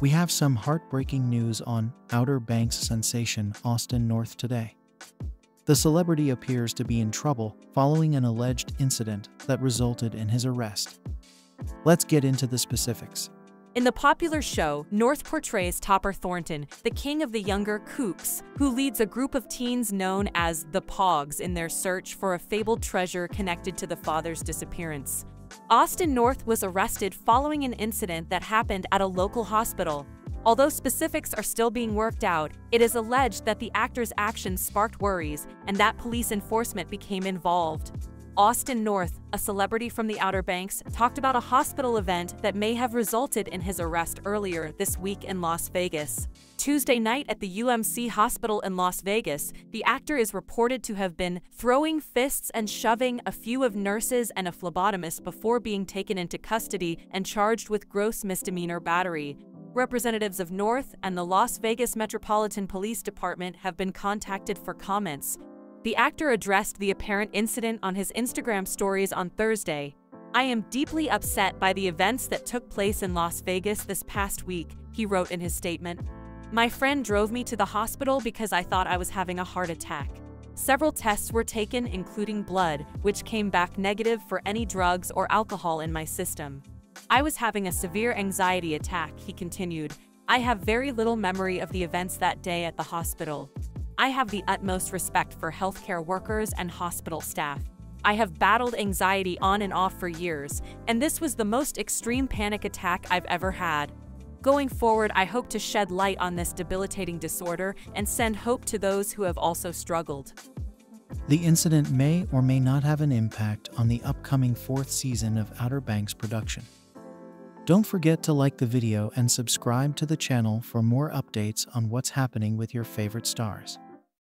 We have some heartbreaking news on Outer Banks sensation Austin North today. The celebrity appears to be in trouble following an alleged incident that resulted in his arrest. Let's get into the specifics. In the popular show, North portrays Topper Thornton, the king of the younger kooks, who leads a group of teens known as the Pogues in their search for a fabled treasure connected to the father's disappearance. Austin North was arrested following an incident that happened at a local hospital. Although specifics are still being worked out, it is alleged that the actor's actions sparked worries and that police enforcement became involved. Austin North, a celebrity from the Outer Banks, talked about a hospital event that may have resulted in his arrest earlier this week in Las Vegas. Tuesday night at the UMC hospital in Las Vegas, the actor is reported to have been throwing fists and shoving a few of nurses and a phlebotomist before being taken into custody and charged with gross misdemeanor battery. Representatives of North and the Las Vegas Metropolitan Police Department have been contacted for comments, the actor addressed the apparent incident on his Instagram stories on Thursday. I am deeply upset by the events that took place in Las Vegas this past week, he wrote in his statement. My friend drove me to the hospital because I thought I was having a heart attack. Several tests were taken, including blood, which came back negative for any drugs or alcohol in my system. I was having a severe anxiety attack, he continued. I have very little memory of the events that day at the hospital. I have the utmost respect for healthcare workers and hospital staff. I have battled anxiety on and off for years, and this was the most extreme panic attack I've ever had. Going forward, I hope to shed light on this debilitating disorder and send hope to those who have also struggled. The incident may or may not have an impact on the upcoming fourth season of Outer Banks production. Don't forget to like the video and subscribe to the channel for more updates on what's happening with your favorite stars.